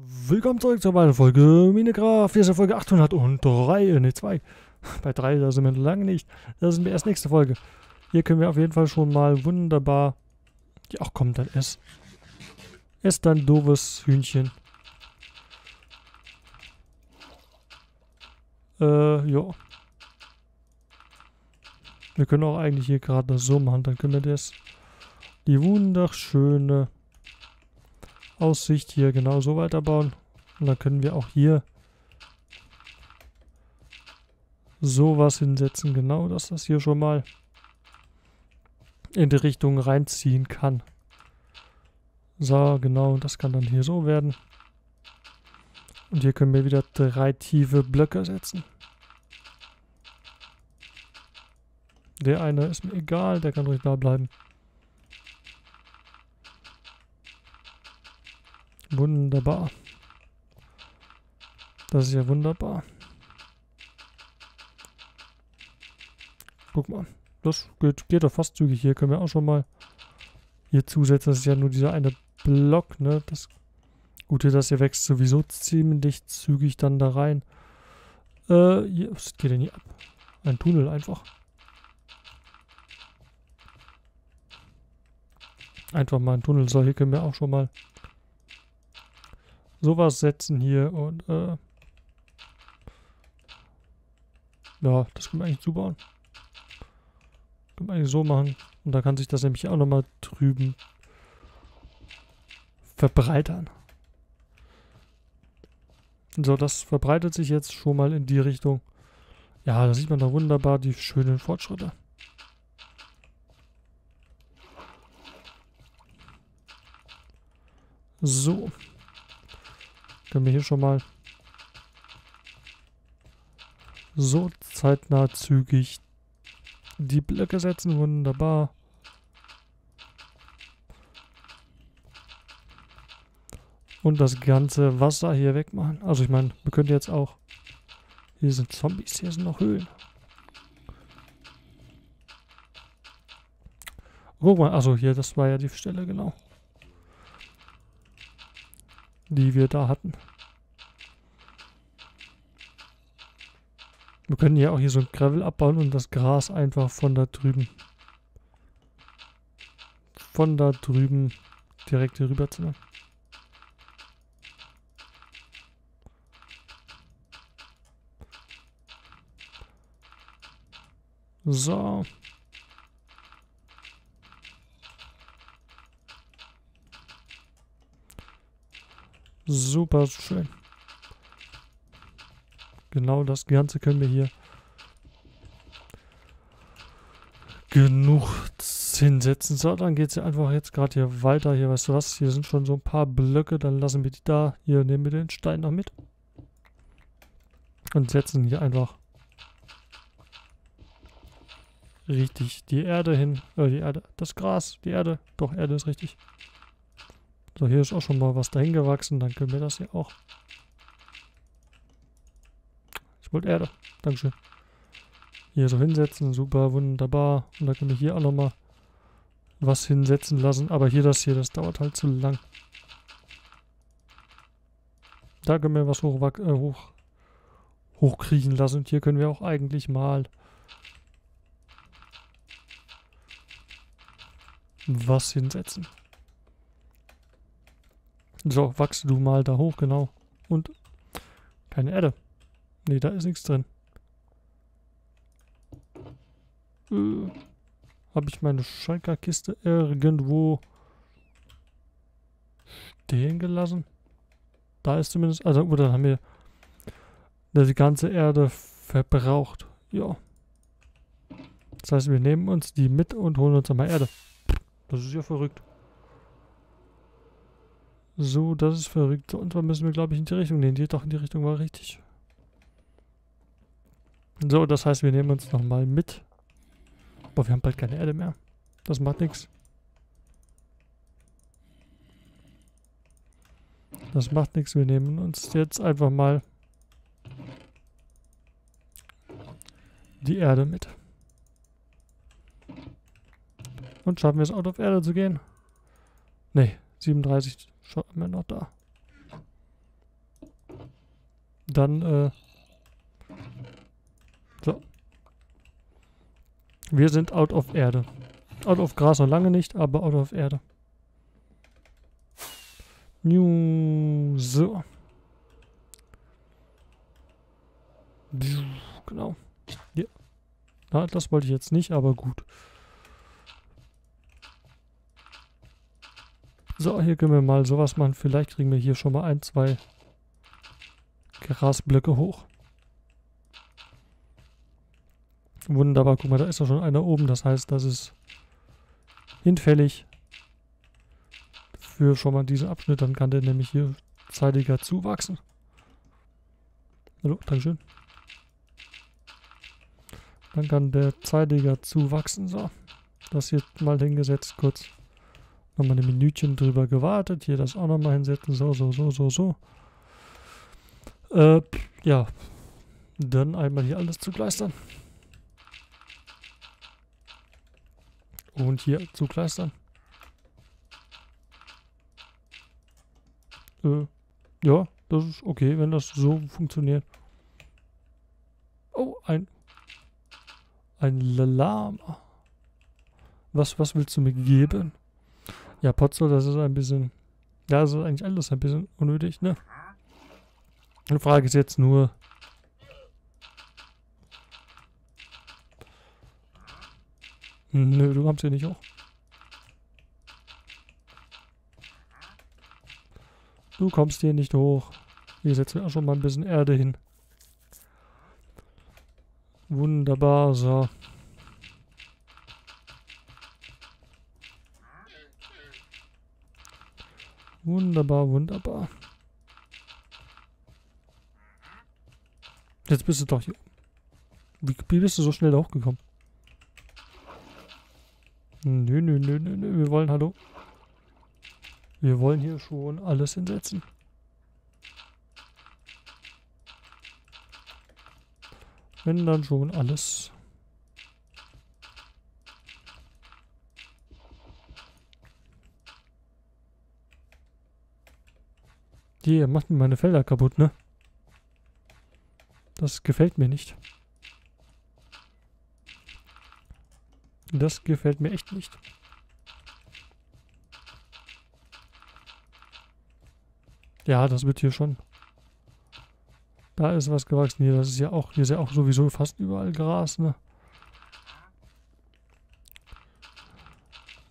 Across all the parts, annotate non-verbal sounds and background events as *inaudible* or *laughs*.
Willkommen zurück zur weiteren Folge Minecraft. Hier ist Folge 803, äh, ne 2. *laughs* Bei 3, da sind wir lange nicht. Das sind wir erst nächste Folge. Hier können wir auf jeden Fall schon mal wunderbar... Ja, ach komm, dann ess. Ess dein doofes Hühnchen. Äh, ja. Wir können auch eigentlich hier gerade das so machen, dann können wir das... Die wunderschöne... Aussicht hier genauso weiterbauen. Und dann können wir auch hier sowas hinsetzen. Genau, dass das hier schon mal in die Richtung reinziehen kann. So, genau, das kann dann hier so werden. Und hier können wir wieder drei tiefe Blöcke setzen. Der eine ist mir egal, der kann ruhig da bleiben. Wunderbar. Das ist ja wunderbar. Guck mal. Das geht, geht doch fast zügig. Hier können wir auch schon mal hier zusetzen. Das ist ja nur dieser eine Block, ne? Das Gute, dass hier wächst sowieso ziemlich zügig dann da rein. Äh, hier, was geht denn hier ab? Ein Tunnel einfach. Einfach mal ein Tunnel. So, hier können wir auch schon mal sowas setzen hier und äh, ja, das können wir eigentlich zubauen. Können wir eigentlich so machen. Und da kann sich das nämlich auch nochmal drüben verbreitern. So, das verbreitet sich jetzt schon mal in die Richtung. Ja, da sieht man da wunderbar die schönen Fortschritte. So. Können wir hier schon mal so zeitnah zügig die Blöcke setzen. Wunderbar. Und das ganze Wasser hier wegmachen. Also ich meine, wir können jetzt auch... Hier sind Zombies, hier sind noch Höhlen. Guck mal, also hier, das war ja die Stelle, genau die wir da hatten. Wir können ja auch hier so ein Gravel abbauen und das Gras einfach von da drüben von da drüben direkt hier rüber ziehen. So. Super schön. Genau das Ganze können wir hier genug hinsetzen. So, dann geht es ja einfach jetzt gerade hier weiter. Hier, weißt du was? Hier sind schon so ein paar Blöcke. Dann lassen wir die da. Hier nehmen wir den Stein noch mit. Und setzen hier einfach richtig die Erde hin. Äh, die Erde. Das Gras, die Erde. Doch, Erde ist richtig. So, hier ist auch schon mal was dahin gewachsen. Dann können wir das hier auch. Ich wollte Erde. Dankeschön. Hier so hinsetzen. Super, wunderbar. Und dann können wir hier auch nochmal was hinsetzen lassen. Aber hier das hier, das dauert halt zu lang. Da können wir was hoch, äh, hoch, hochkriechen lassen. Und hier können wir auch eigentlich mal was hinsetzen. So, wachst du mal da hoch, genau. Und keine Erde. Nee, da ist nichts drin. Äh, Habe ich meine Schalkerkiste irgendwo stehen gelassen? Da ist zumindest... Also, gut, dann haben wir die ganze Erde verbraucht. Ja. Das heißt, wir nehmen uns die mit und holen uns einmal Erde. Das ist ja verrückt. So, das ist verrückt. Und zwar müssen wir, glaube ich, in die Richtung nehmen. Die doch in die Richtung war richtig. So, das heißt, wir nehmen uns nochmal mit. Boah, wir haben bald keine Erde mehr. Das macht nichts. Das macht nichts. Wir nehmen uns jetzt einfach mal die Erde mit. Und schaffen wir es, out of Erde zu gehen? Nee, 37 Schaut immer noch da. dann, äh, so. Wir sind out of Erde. Out of Gras noch lange nicht, aber out of Erde. New, so. Genau. Ja. Na, das wollte ich jetzt nicht, aber gut. So, hier können wir mal sowas machen. Vielleicht kriegen wir hier schon mal ein, zwei Grasblöcke hoch. Wunderbar, guck mal, da ist doch schon einer oben. Das heißt, das ist hinfällig für schon mal diesen Abschnitt. Dann kann der nämlich hier zeitiger zuwachsen. Hallo, Dankeschön. Dann kann der zeitiger zuwachsen. So, das hier mal hingesetzt kurz. Nochmal ein Minütchen drüber gewartet. Hier das auch nochmal hinsetzen. So, so, so, so, so. Äh, ja. Dann einmal hier alles zugleistern. Und hier zugleistern. Äh, ja, das ist okay, wenn das so funktioniert. Oh, ein... Ein Lama. Was, was willst du mir geben? Ja, Potzo, das ist ein bisschen... Ja, das ist eigentlich alles ein bisschen unnötig, ne? Die Frage ist jetzt nur... Nö, du kommst hier nicht hoch. Du kommst hier nicht hoch. Hier setzen wir auch schon mal ein bisschen Erde hin. Wunderbar, so. Wunderbar, wunderbar. Jetzt bist du doch hier. Wie, wie bist du so schnell hochgekommen? Nö, nö, nö, nö, nö. Wir wollen, hallo. Wir wollen hier schon alles hinsetzen. Wenn dann schon alles. Die macht mir meine Felder kaputt, ne? Das gefällt mir nicht. Das gefällt mir echt nicht. Ja, das wird hier schon. Da ist was gewachsen hier. Das ist ja auch, hier ist ja auch sowieso fast überall Gras, ne?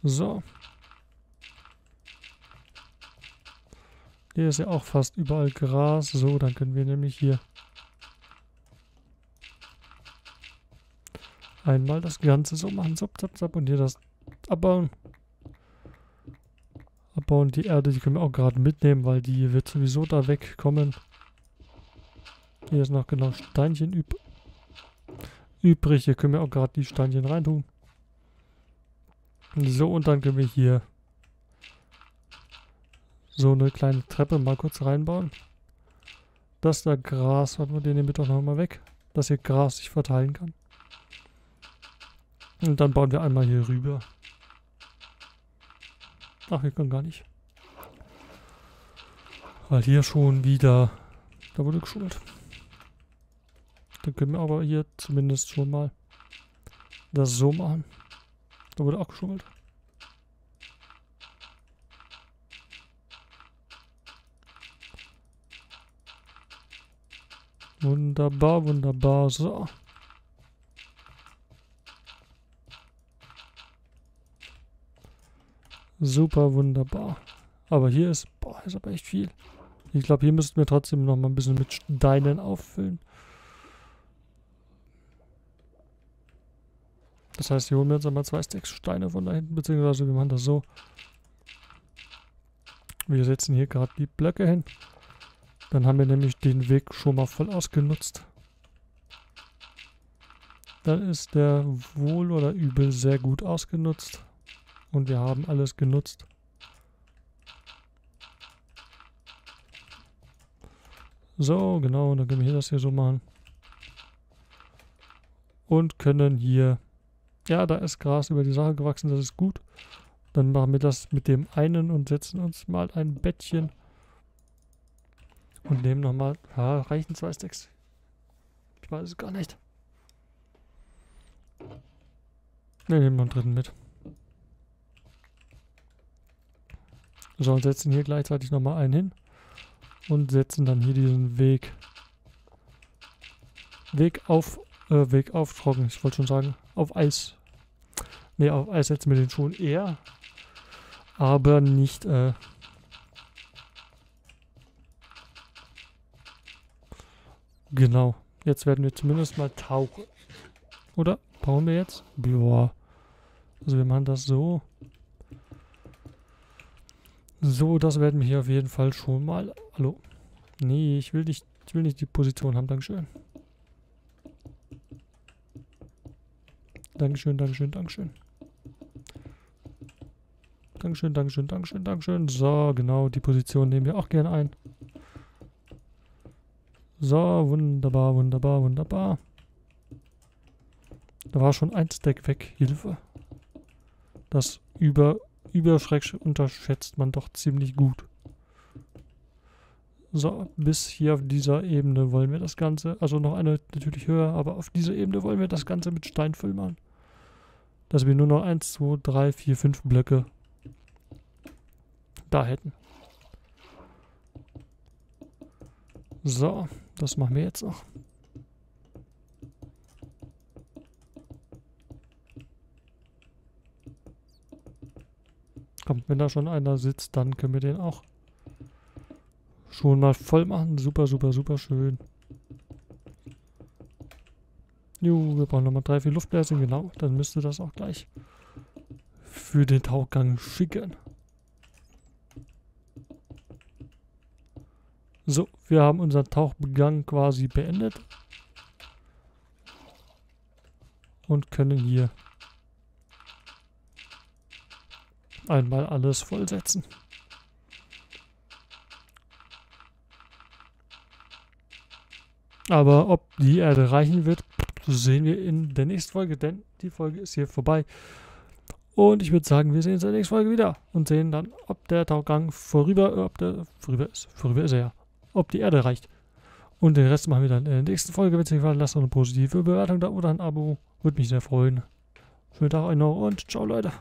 So. Hier ist ja auch fast überall Gras. So, dann können wir nämlich hier einmal das Ganze so machen. Zap, zap, zap. Und hier das abbauen. Abbauen. Die Erde, die können wir auch gerade mitnehmen, weil die wird sowieso da wegkommen. Hier ist noch genau Steinchen üb übrig. Hier können wir auch gerade die Steinchen reintun. So, und dann können wir hier so eine kleine Treppe mal kurz reinbauen. Dass da Gras, warte mal, den nehmen wir doch nochmal weg. Dass hier Gras sich verteilen kann. Und dann bauen wir einmal hier rüber. Ach, wir können gar nicht. Weil hier schon wieder... Da wurde geschummelt. Dann können wir aber hier zumindest schon mal das so machen. Da wurde auch geschummelt. Wunderbar, wunderbar. So. Super wunderbar. Aber hier ist, boah, ist aber echt viel. Ich glaube, hier müssten wir trotzdem noch mal ein bisschen mit Steinen auffüllen. Das heißt, hier holen wir uns einmal zwei Stacks Steine von da hinten, beziehungsweise wir machen das so. Wir setzen hier gerade die Blöcke hin. Dann haben wir nämlich den Weg schon mal voll ausgenutzt. Dann ist der wohl oder übel sehr gut ausgenutzt. Und wir haben alles genutzt. So, genau, dann können wir das hier so machen. Und können hier... Ja, da ist Gras über die Sache gewachsen, das ist gut. Dann machen wir das mit dem einen und setzen uns mal ein Bettchen Und nehmen nochmal. Ja, reichen zwei Stacks. Ich weiß es gar nicht. Ne, nehmen wir einen dritten mit. So, und setzen hier gleichzeitig nochmal einen hin. Und setzen dann hier diesen Weg. Weg auf, äh, Weg auf trocken. Ich wollte schon sagen, auf Eis. Ne, auf Eis setzen wir den schon eher. Aber nicht, äh, Genau. Jetzt werden wir zumindest mal tauchen. Oder? Bauen wir jetzt? Boah. Also wir machen das so. So, das werden wir hier auf jeden Fall schon mal. Hallo. Nee, ich will nicht, ich will nicht die Position haben. Dankeschön. Dankeschön, Dankeschön, Dankeschön. Dankeschön, Dankeschön, Dankeschön, Dankeschön. So, genau, die Position nehmen wir auch gerne ein. So, wunderbar, wunderbar, wunderbar. Da war schon ein Stack weg. Hilfe. Das über, überschreck unterschätzt man doch ziemlich gut. So, bis hier auf dieser Ebene wollen wir das Ganze, also noch eine natürlich höher, aber auf dieser Ebene wollen wir das Ganze mit Steinfüll machen. Dass wir nur noch 1, 2, 3, 4, 5 Blöcke da hätten. So, das machen wir jetzt noch. Komm, wenn da schon einer sitzt, dann können wir den auch schon mal voll machen. Super, super, super schön. Jo, wir brauchen nochmal drei, vier Luftbläschen, genau. Dann müsste das auch gleich für den Tauchgang schicken. So, wir haben unseren Tauchgang quasi beendet. Und können hier einmal alles vollsetzen. Aber ob die Erde reichen wird, sehen wir in der nächsten Folge, denn die Folge ist hier vorbei. Und ich würde sagen, wir sehen uns in der nächsten Folge wieder und sehen dann, ob der Tauchgang vorüber, ob der vorüber ist. Vorüber ist er ja ob die Erde reicht. Und den Rest machen wir dann in der nächsten Folge. Wenn es euch gefallen lasst eine positive Bewertung da oder ein Abo. Würde mich sehr freuen. Schönen Tag euch noch und ciao Leute.